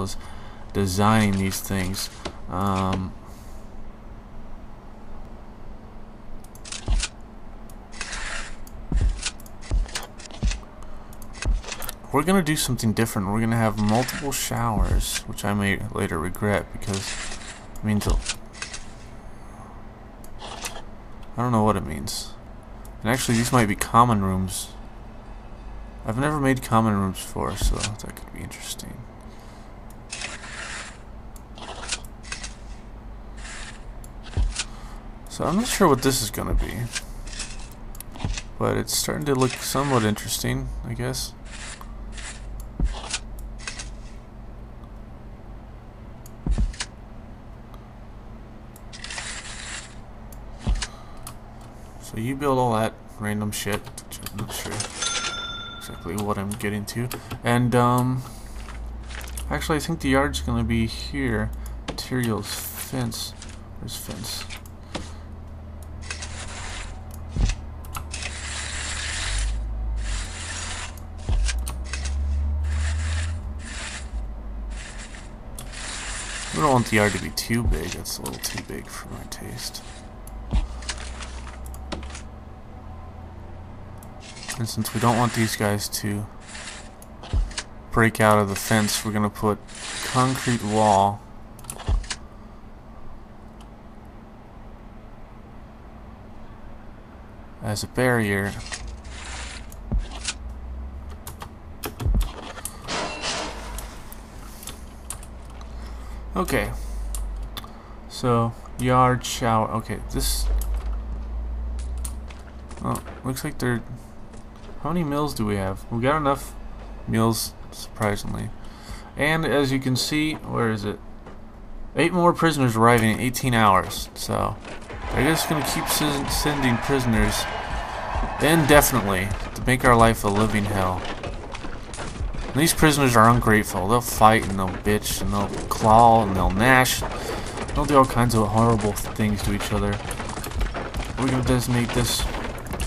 was designing these things. Um, we're gonna do something different. We're gonna have multiple showers, which I may later regret because it means I don't know what it means. And actually, these might be common rooms. I've never made common rooms before, so that could be interesting. So I'm not sure what this is gonna be. But it's starting to look somewhat interesting, I guess. So you build all that random shit. I'm not sure exactly what I'm getting to. And, um... Actually, I think the yard's gonna be here. Materials, fence. Where's fence? We don't want the yard to be too big. That's a little too big for my taste. And since we don't want these guys to break out of the fence, we're going to put concrete wall as a barrier. Okay. So, yard, shower. Okay, this... Oh, looks like they're... How many meals do we have? We got enough meals, surprisingly. And as you can see, where is it? Eight more prisoners arriving in 18 hours. So, they're just going to keep sending prisoners indefinitely to make our life a living hell. And these prisoners are ungrateful. They'll fight and they'll bitch and they'll claw and they'll gnash. They'll do all kinds of horrible things to each other. We're to designate this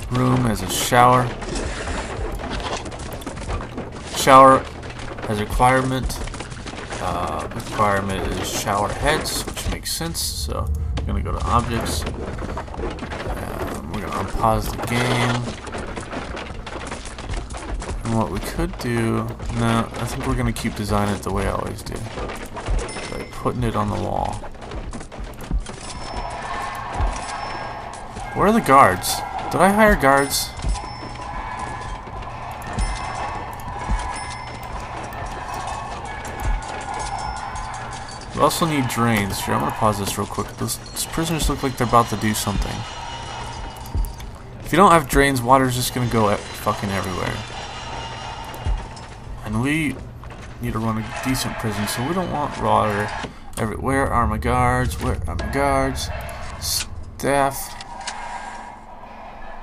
room as a shower. Shower has a requirement. Uh, requirement is shower heads, which makes sense. So we're to go to objects. Um, we're to unpause the game. And what we could do... No, I think we're going to keep designing it the way I always do. By putting it on the wall. Where are the guards? Did I hire guards? We also need drains. Here, I'm to pause this real quick. Those, those prisoners look like they're about to do something. If you don't have drains, water's just going to go fucking everywhere. And we need to run a decent prison, so we don't want water everywhere. Where are my guards? Where are my guards? Staff.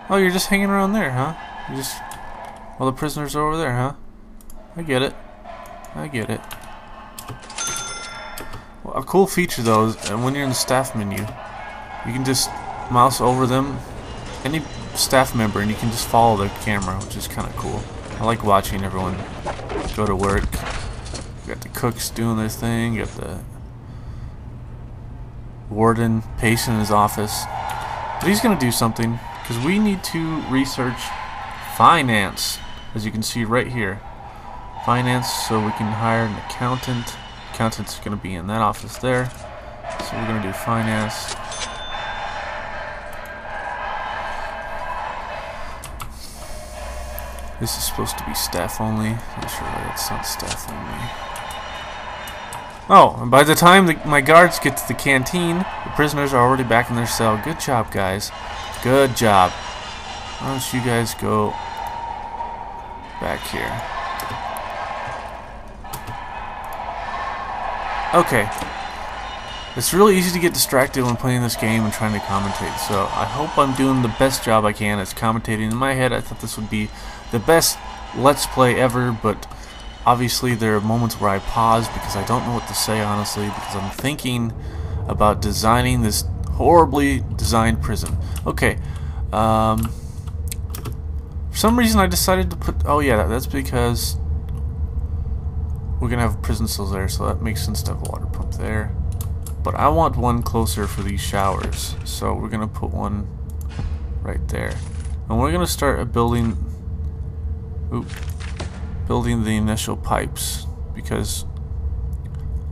Oh, you're just hanging around there, huh? You just... Well, the prisoners are over there, huh? I get it. I get it. Well, a cool feature, though, is uh, when you're in the staff menu, you can just mouse over them, any staff member, and you can just follow their camera, which is kind of cool. I like watching everyone go to work. Got the cooks doing their thing. Got the warden pacing his office. But he's going to do something because we need to research finance, as you can see right here. Finance, so we can hire an accountant. Accountant's going to be in that office there. So we're going to do finance. This is supposed to be staff only. Not sure why it's not staff only. Oh, and by the time the, my guards get to the canteen, the prisoners are already back in their cell. Good job, guys. Good job. Why don't you guys go back here? Okay. It's really easy to get distracted when playing this game and trying to commentate, so I hope I'm doing the best job I can as commentating. In my head, I thought this would be the best Let's Play ever, but obviously there are moments where I pause because I don't know what to say, honestly, because I'm thinking about designing this horribly designed prison. Okay, um, for some reason I decided to put, oh yeah, that's because we're gonna have prison cells there, so that makes sense to have a water pump there. But I want one closer for these showers, so we're gonna put one right there. And we're gonna start building, oop, building the initial pipes because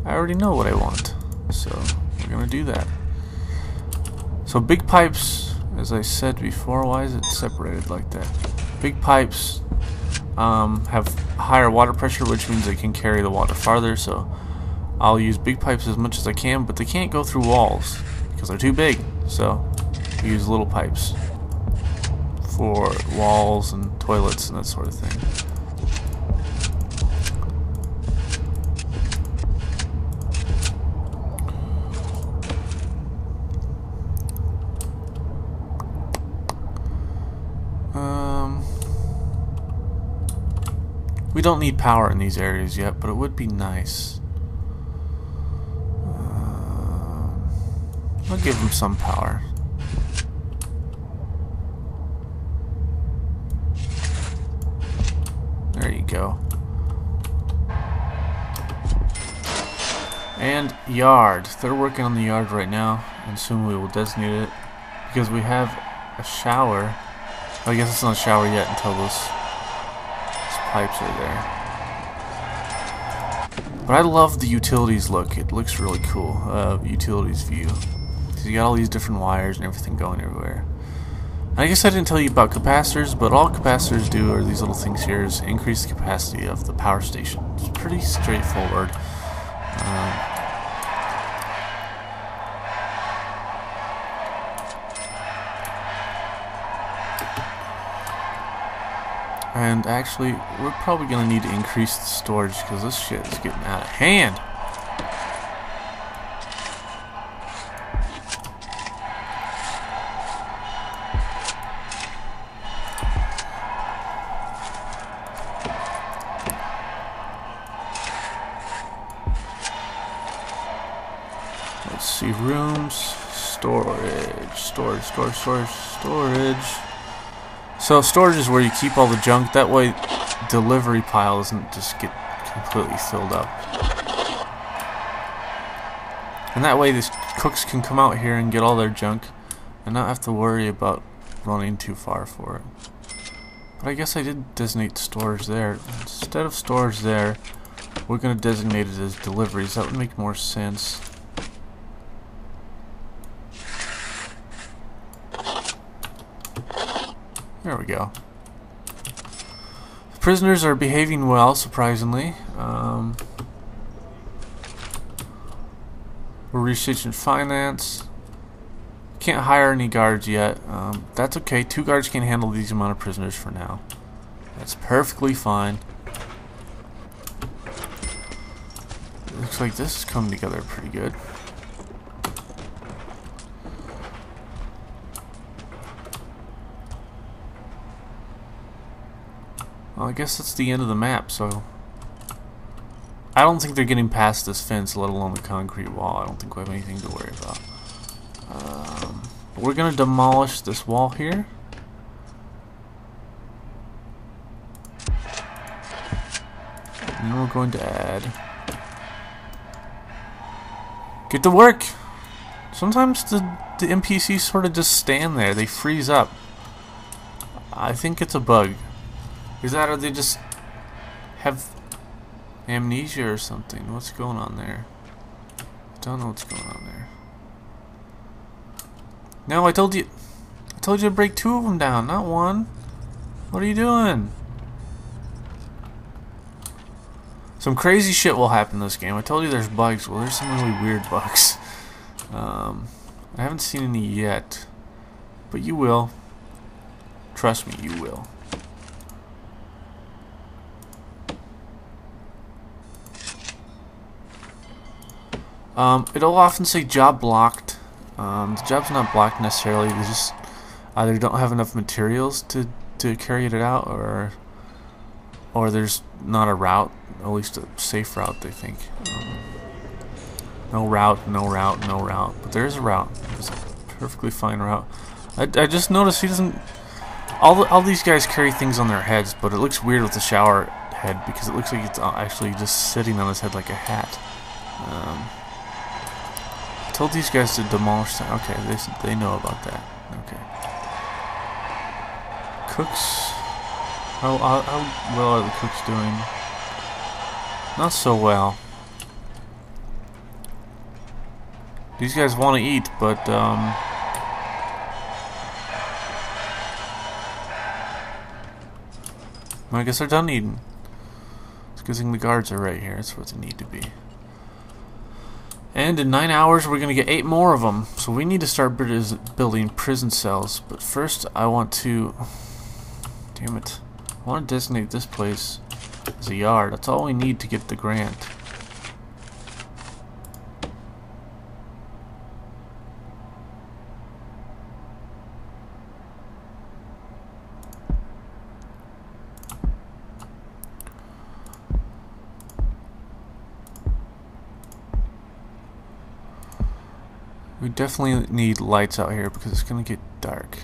I already know what I want. So we're gonna do that. So big pipes, as I said before, why is it separated like that? Big pipes um, have higher water pressure, which means they can carry the water farther. So I'll use big pipes as much as I can, but they can't go through walls because they're too big. So use little pipes for walls and toilets and that sort of thing. Um, We don't need power in these areas yet, but it would be nice. Um, I'll give them some power. There you go. And yard. They're working on the yard right now, and soon we will designate it because we have a shower. I guess it's not a shower yet until those pipes are there. But I love the utilities look. It looks really cool. Uh, utilities view. Because you got all these different wires and everything going everywhere. I guess I didn't tell you about capacitors, but all capacitors do are these little things here is increase the capacity of the power station. It's pretty straightforward. Uh, And actually, we're probably going to need to increase the storage because this shit is getting out of hand. Storage, storage, storage. So storage is where you keep all the junk. That way delivery pile doesn't just get completely filled up. And that way the cooks can come out here and get all their junk and not have to worry about running too far for it. But I guess I did designate storage there. Instead of storage there, we're going to designate it as deliveries. That would make more sense. There we go. The prisoners are behaving well, surprisingly. Um, we're researching finance. Can't hire any guards yet. Um, that's okay. Two guards can handle these amount of prisoners for now. That's perfectly fine. Looks like this is coming together pretty good. Well, I guess that's the end of the map, so... I don't think they're getting past this fence, let alone the concrete wall. I don't think we have anything to worry about. Um, we're going to demolish this wall here. And we're going to add... Get to work! Sometimes the, the NPCs sort of just stand there. They freeze up. I think it's a bug. Is that or they just have amnesia or something? What's going on there? I don't know what's going on there. No, I told you I told you to break two of them down, not one. What are you doing? Some crazy shit will happen in this game. I told you there's bugs. Well, there's some really weird bugs. Um, I haven't seen any yet. But you will. Trust me, you will. Um, it'll often say job blocked. Um, the job's not blocked necessarily. They just either don't have enough materials to to carry it out, or or there's not a route, at least a safe route. They think. Um, no route, no route, no route. But there is a route. It's a perfectly fine route. I, I just noticed he doesn't. All the, all these guys carry things on their heads, but it looks weird with the shower head because it looks like it's actually just sitting on his head like a hat. Um, told these guys to demolish that. Okay, they, they know about that. Okay. Cooks. How, how, how well are the cooks doing? Not so well. These guys want to eat, but um, I guess they're done eating. It's good thing the guards are right here. That's what they need to be. And in nine hours, we're going to get eight more of them. So we need to start building prison cells. But first, I want to... Damn it. I want to designate this place as a yard. That's all we need to get the grant. We definitely need lights out here because it's going to get dark.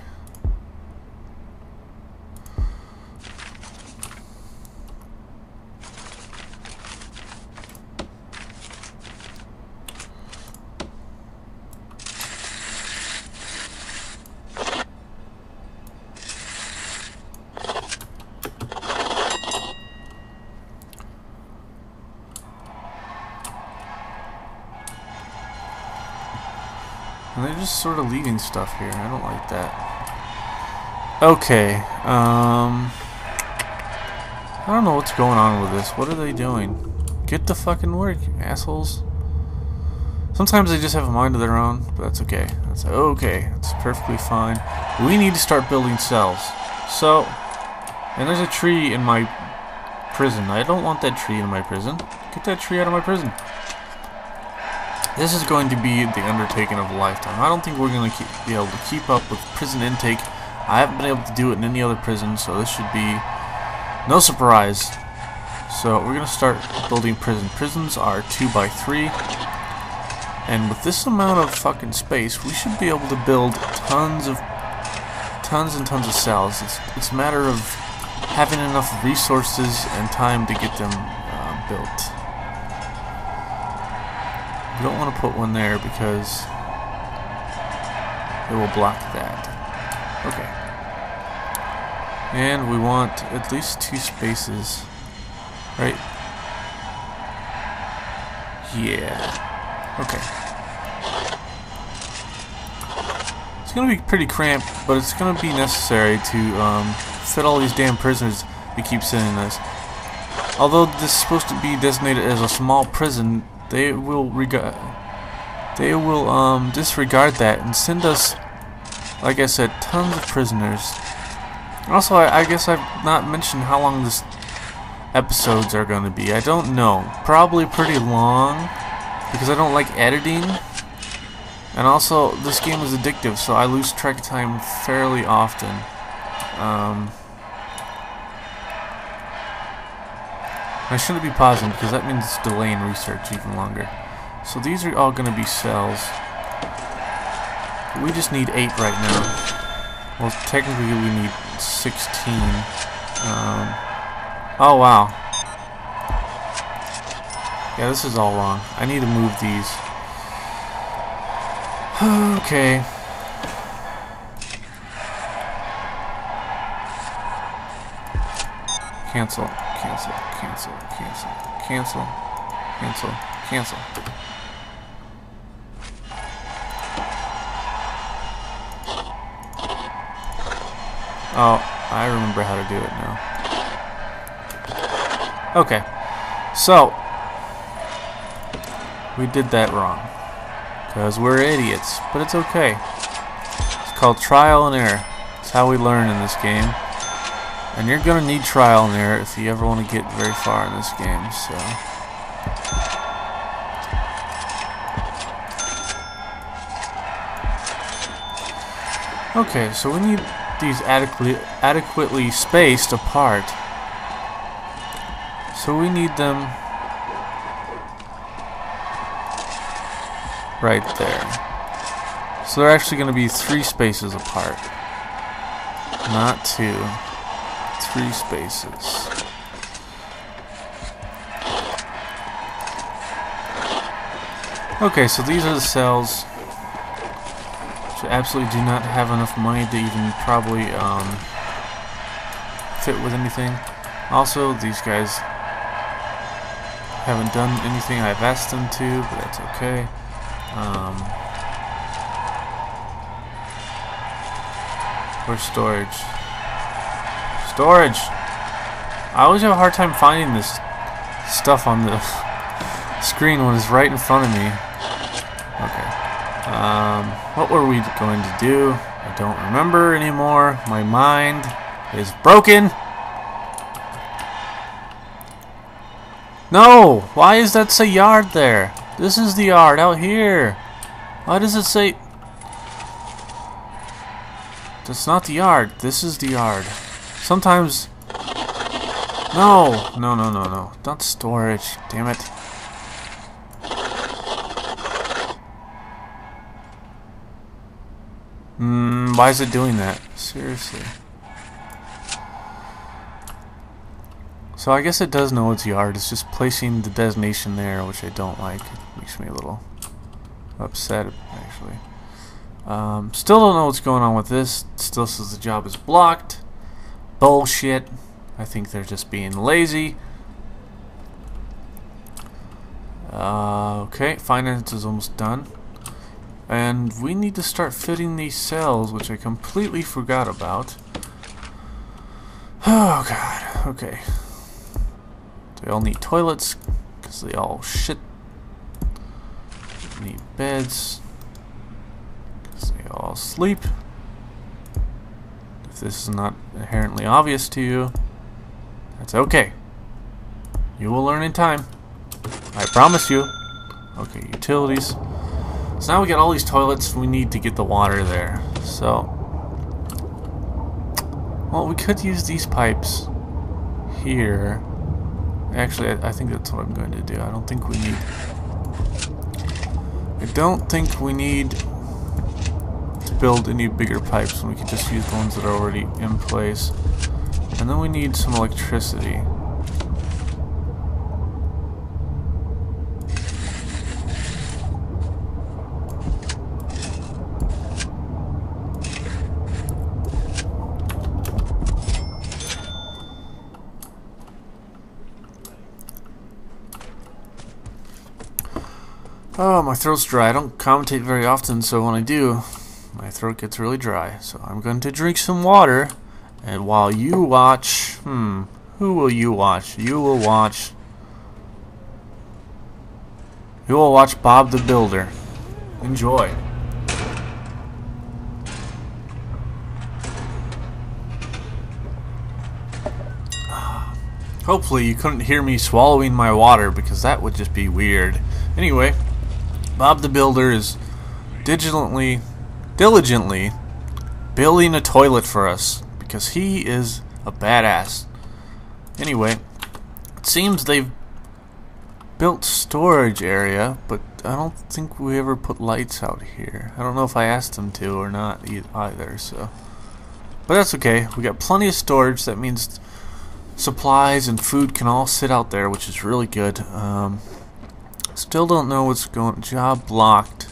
Sort of leaving stuff here. I don't like that. Okay. Um... I don't know what's going on with this. What are they doing? Get the fucking work, assholes. Sometimes they just have a mind of their own, but that's okay. That's okay. That's perfectly fine. We need to start building cells. So, and there's a tree in my prison. I don't want that tree in my prison. Get that tree out of my prison. This is going to be the undertaking of a lifetime. I don't think we're going to be able to keep up with prison intake. I haven't been able to do it in any other prison, so this should be no surprise. So we're going to start building prison. Prisons are 2 by 3 And with this amount of fucking space, we should be able to build tons of tons and tons of cells. It's, it's a matter of having enough resources and time to get them uh, built. We don't want to put one there because it will block that. Okay. And we want at least two spaces. Right? Yeah. Okay. It's going to be pretty cramped, but it's going to be necessary to um, fit all these damn prisoners that keep sending us. Although this is supposed to be designated as a small prison, they will regard they will um, disregard that and send us like I said tons of prisoners. Also I, I guess I've not mentioned how long this episodes are going to be. I don't know. Probably pretty long because I don't like editing. And also this game is addictive so I lose track of time fairly often. Um, I shouldn't be pausing because that means it's delaying research even longer. So these are all going to be cells. We just need 8 right now. Well, technically we need 16. Um, oh, wow. Yeah, this is all wrong. I need to move these. okay. Cancel cancel, cancel, cancel, cancel, cancel, cancel. Oh, I remember how to do it now. Okay, so we did that wrong because we're idiots, but it's okay. It's called trial and error. It's how we learn in this game. And you're going to need trial and error if you ever want to get very far in this game, so... Okay, so we need these adequately, adequately spaced apart. So we need them right there. So they're actually going to be three spaces apart, not two three spaces. Okay, so these are the cells which absolutely do not have enough money to even probably um, fit with anything. Also, these guys haven't done anything I've asked them to, but that's okay. Um, storage. Storage! I always have a hard time finding this stuff on the screen when it's right in front of me. Okay. Um, what were we going to do? I don't remember anymore. My mind is broken. No! Why does that say yard there? This is the yard out here. Why does it say... That's not the yard. This is the yard. Sometimes... No! No, no, no, no. Not storage. Damn it. Hmm, why is it doing that? Seriously. So I guess it does know it's yard. It's just placing the designation there, which I don't like. It makes me a little upset, actually. Um, still don't know what's going on with this. Still says the job is blocked. Bullshit. I think they're just being lazy. Uh, okay, finance is almost done. And we need to start fitting these cells, which I completely forgot about. Oh, God. Okay. They all need toilets, because they all shit. Need beds, because they all sleep. If this is not inherently obvious to you, that's okay. You will learn in time. I promise you. Okay, utilities. So now we got all these toilets, we need to get the water there. So, well, we could use these pipes here. Actually, I, I, think that's what I'm going to do. I don't think we need... I don't think we need build any bigger pipes. And we can just use the ones that are already in place. And then we need some electricity. Oh, my throat's dry. I don't commentate very often, so when I do, my throat gets really dry. So I'm going to drink some water, and while you watch, hmm, who will you watch? You will watch. You will watch Bob the Builder. Enjoy. Hopefully you couldn't hear me swallowing my water because that would just be weird. Anyway, Bob the Builder is diligently, diligently building a toilet for us because he is a badass. Anyway, it seems they've built storage area, but I don't think we ever put lights out here. I don't know if I asked them to or not either, so. But that's okay. We got plenty of storage. That means supplies and food can all sit out there, which is really good. Um, Still don't know what's going job blocked.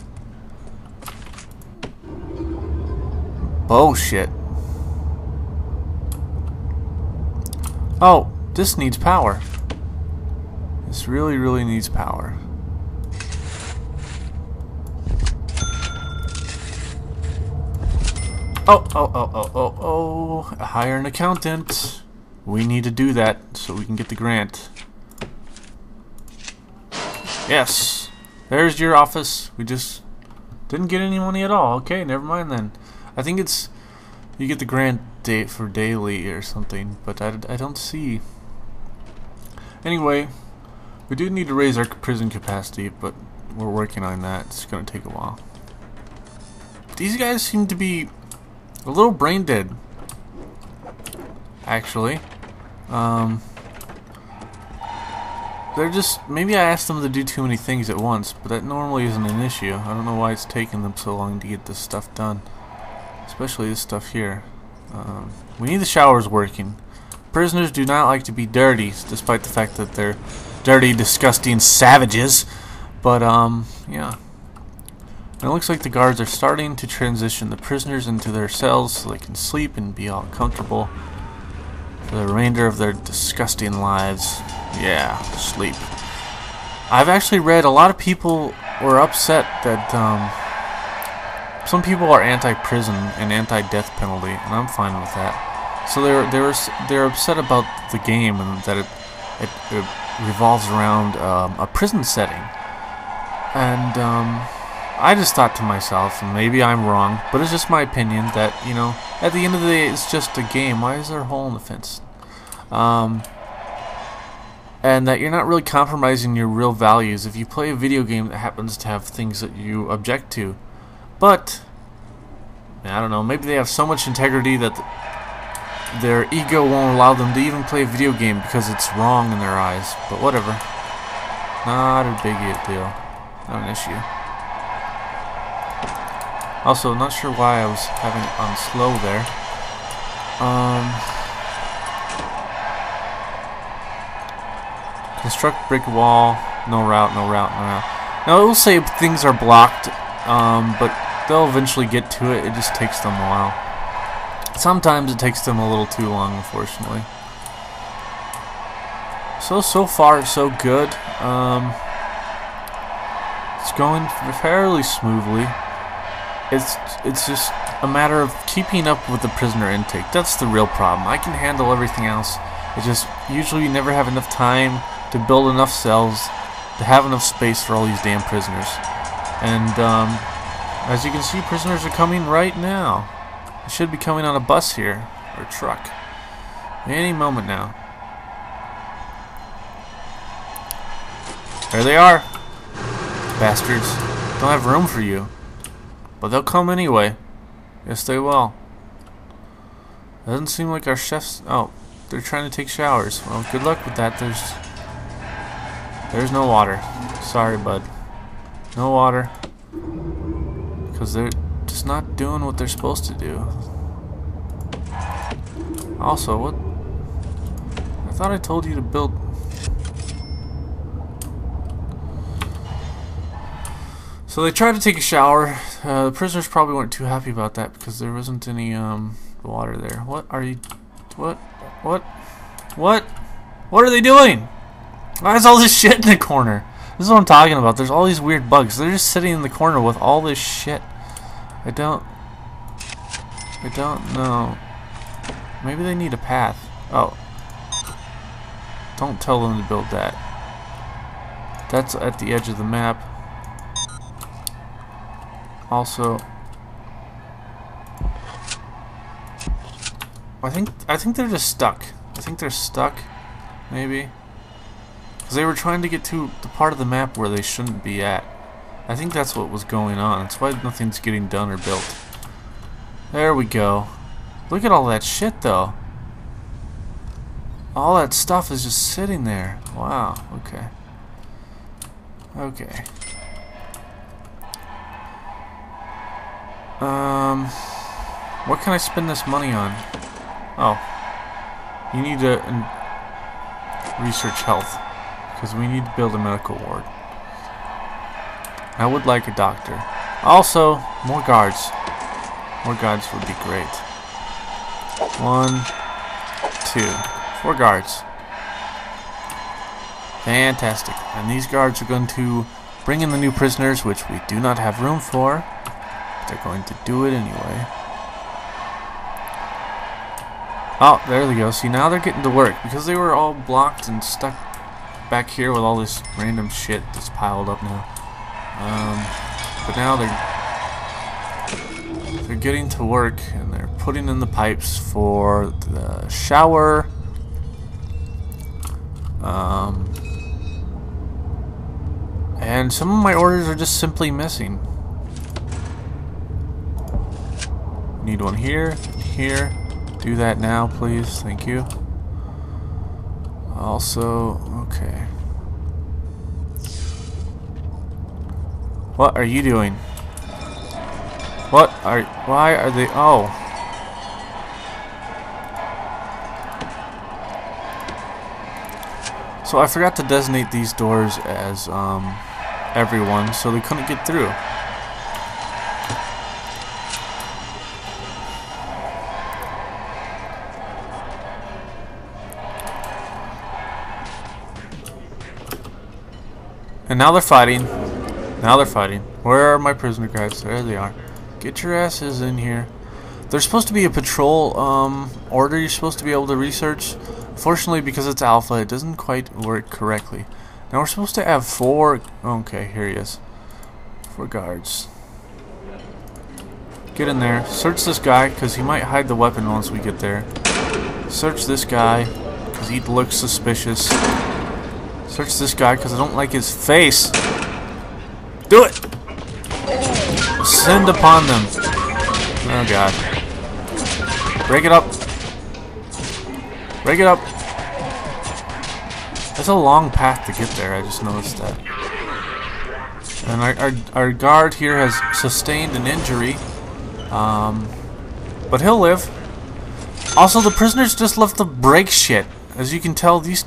Bullshit. Oh, this needs power. This really, really needs power. Oh, oh, oh, oh, oh, oh, hire an accountant. We need to do that so we can get the grant. Yes. There's your office. We just didn't get any money at all. Okay, never mind then. I think it's you get the grant date for daily or something, but I, I don't see. Anyway, we do need to raise our prison capacity, but we're working on that. It's going to take a while. These guys seem to be a little brain dead, actually. Um, they're just... Maybe I asked them to do too many things at once, but that normally isn't an issue. I don't know why it's taking them so long to get this stuff done. Especially this stuff here. Um, we need the showers working. Prisoners do not like to be dirty, despite the fact that they're dirty, disgusting savages. But, um, yeah. it looks like the guards are starting to transition the prisoners into their cells so they can sleep and be all comfortable for the remainder of their disgusting lives. Yeah, sleep. I've actually read a lot of people were upset that um, some people are anti-prison and anti-death penalty, and I'm fine with that. So they're they're they're upset about the game and that it it, it revolves around um, a prison setting. And um, I just thought to myself, and maybe I'm wrong, but it's just my opinion that you know, at the end of the day, it's just a game. Why is there a hole in the fence? Um, and that you're not really compromising your real values if you play a video game that happens to have things that you object to. But I don't know, maybe they have so much integrity that their ego won't allow them to even play a video game because it's wrong in their eyes. But whatever. Not a big deal. Not an issue. Also, not sure why I was having on slow there. Um, Construct brick wall. No route, no route, no route. Now it will say things are blocked, um, but they'll eventually get to it. It just takes them a while. Sometimes it takes them a little too long, unfortunately. So, so far, so good. Um, it's going fairly smoothly. It's, it's just a matter of keeping up with the prisoner intake. That's the real problem. I can handle everything else. It's just usually you never have enough time to build enough cells to have enough space for all these damn prisoners. And um, as you can see, prisoners are coming right now. They should be coming on a bus here, or truck. Any moment now. There they are. Bastards. Don't have room for you. But they'll come anyway. Yes, they will. Doesn't seem like our chefs... Oh, they're trying to take showers. Well, good luck with that. There's there's no water. Sorry, bud. No water. Because they're just not doing what they're supposed to do. Also, what... I thought I told you to build... So they tried to take a shower. Uh, the prisoners probably weren't too happy about that because there wasn't any um, water there. What are you... What? What? What? What are they doing? Why is all this shit in the corner? This is what I'm talking about. There's all these weird bugs. They're just sitting in the corner with all this shit. I don't... I don't know. Maybe they need a path. Oh. Don't tell them to build that. That's at the edge of the map. Also... I think I think they're just stuck. I think they're stuck. Maybe. Because they were trying to get to the part of the map where they shouldn't be at. I think that's what was going on. That's why nothing's getting done or built. There we go. Look at all that shit, though. All that stuff is just sitting there. Wow, okay. Okay. Um, what can I spend this money on? Oh. You need to research health because we need to build a medical ward. I would like a doctor. Also, more guards. More guards would be great. One, two, four guards. Fantastic. And these guards are going to bring in the new prisoners, which we do not have room for. They're going to do it anyway. Oh, there they go. See, now they're getting to work. Because they were all blocked and stuck back here with all this random shit that's piled up now. Um, but now they're they're getting to work and they're putting in the pipes for the shower. Um, and some of my orders are just simply missing. Need one here, here. Do that now, please. Thank you. Also, okay. What are you doing? What are, why are they, oh. So I forgot to designate these doors as, um, everyone, so they couldn't get through. And now they're fighting. Now they're fighting. Where are my prisoner guards? There they are. Get your asses in here. There's supposed to be a patrol um, order you're supposed to be able to research. Fortunately, because it's alpha, it doesn't quite work correctly. Now we're supposed to have four... Okay, here he is. Four guards. Get in there. Search this guy, because he might hide the weapon once we get there. Search this guy, because he looks suspicious. Search this guy because I don't like his face. Do it! Send upon them. Oh god. Break it up. Break it up. That's a long path to get there, I just noticed that. And our, our, our guard here has sustained an injury. Um, but he'll live. Also, the prisoners just left to break shit. As you can tell, these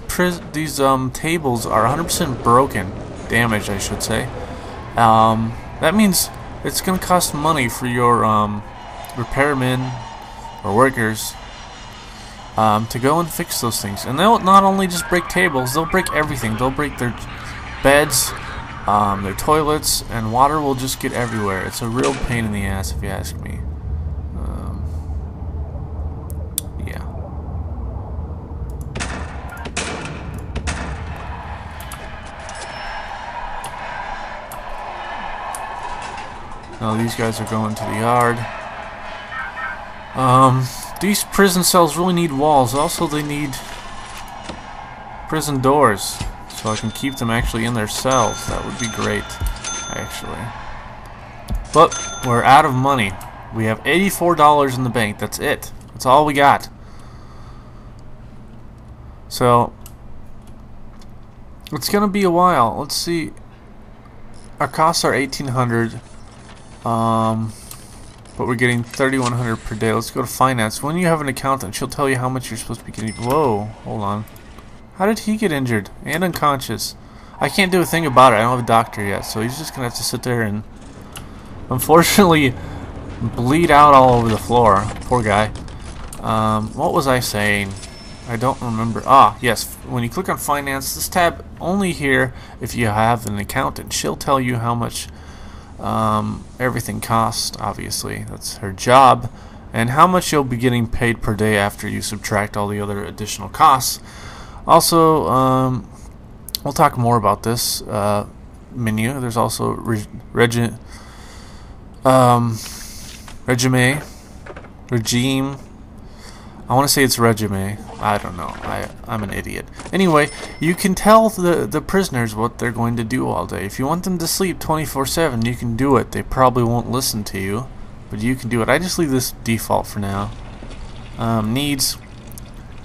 these um, tables are 100% broken, damaged, I should say. Um, that means it's going to cost money for your um, repairmen or workers um, to go and fix those things. And they'll not only just break tables, they'll break everything. They'll break their beds, um, their toilets, and water will just get everywhere. It's a real pain in the ass, if you ask me. Now these guys are going to the yard. Um, these prison cells really need walls. Also, they need prison doors. So I can keep them actually in their cells. That would be great, actually. But we're out of money. We have $84 in the bank. That's it. That's all we got. So, it's going to be a while. Let's see. Our costs are 1800 um, but we're getting 3100 per day. Let's go to finance. When you have an accountant, she'll tell you how much you're supposed to be getting. Whoa, hold on. How did he get injured and unconscious? I can't do a thing about it. I don't have a doctor yet, so he's just gonna have to sit there and, unfortunately, bleed out all over the floor. Poor guy. Um, what was I saying? I don't remember. Ah, yes. When you click on finance, this tab only here if you have an accountant. She'll tell you how much um, everything costs, obviously. That's her job. And how much you'll be getting paid per day after you subtract all the other additional costs. Also, um, we'll talk more about this uh, menu. There's also re regi um, regime, regime. I want to say it's regime. I don't know. I, I'm an idiot. Anyway, you can tell the, the prisoners what they're going to do all day. If you want them to sleep 24-7, you can do it. They probably won't listen to you, but you can do it. I just leave this default for now. Um, needs.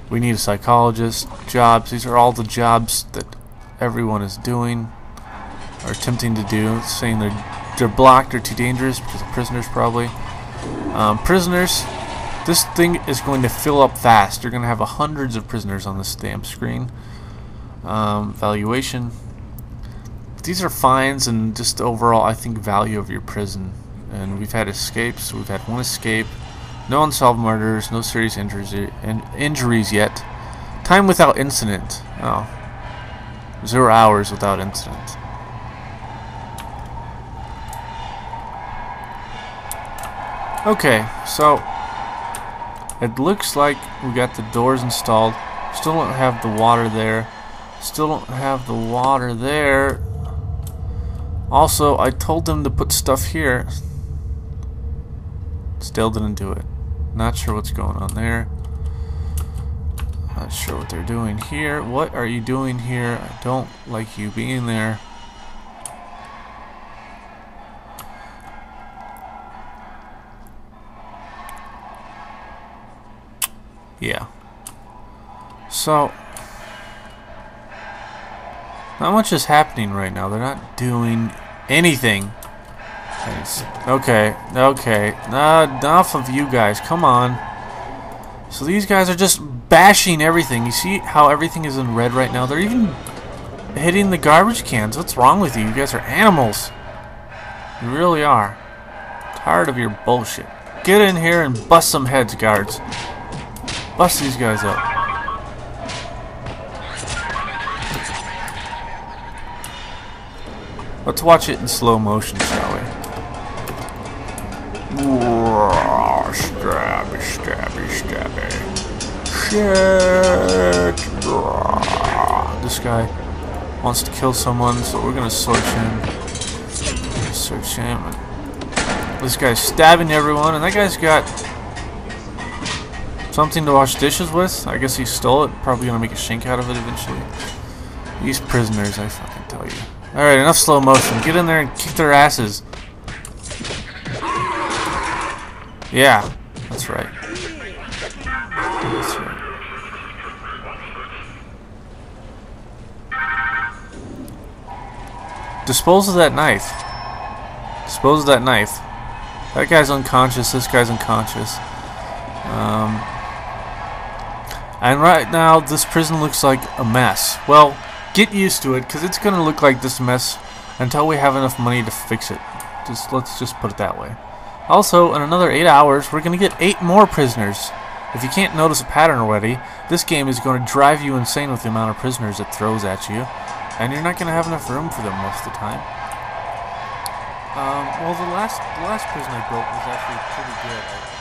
We need a psychologist. Jobs. These are all the jobs that everyone is doing or attempting to do. Saying they're, they're blocked or too dangerous because of prisoners probably. Um, prisoners this thing is going to fill up fast. You're going to have hundreds of prisoners on the stamp screen. Um, valuation. These are fines and just overall, I think, value of your prison. And we've had escapes. We've had one escape. No unsolved murders. No serious injuries, injuries yet. Time without incident. Oh. Zero hours without incident. Okay, so it looks like we got the doors installed. Still don't have the water there. Still don't have the water there. Also, I told them to put stuff here. Still didn't do it. Not sure what's going on there. Not sure what they're doing here. What are you doing here? I don't like you being there. Yeah. So, not much is happening right now. They're not doing anything. Okay, okay. Uh, enough of you guys. Come on. So these guys are just bashing everything. You see how everything is in red right now? They're even hitting the garbage cans. What's wrong with you? You guys are animals. You really are. Tired of your bullshit. Get in here and bust some heads, guards. Bust these guys up. Let's watch it in slow motion, shall we? Stabby, stabby, stabby. Shit! This guy wants to kill someone, so we're gonna search him. Search him. This guy's stabbing everyone, and that guy's got something to wash dishes with. I guess he stole it. Probably gonna make a shank out of it eventually. These prisoners, I fucking tell you. Alright, enough slow motion. Get in there and kick their asses. Yeah, that's right. That's right. Dispose of that knife. Dispose of that knife. That guy's unconscious. This guy's unconscious. Um, and right now, this prison looks like a mess. Well, get used to it, because it's going to look like this mess until we have enough money to fix it. Just Let's just put it that way. Also, in another 8 hours, we're going to get 8 more prisoners. If you can't notice a pattern already, this game is going to drive you insane with the amount of prisoners it throws at you. And you're not going to have enough room for them most of the time. Um, well, the last, the last prison I built was actually pretty good.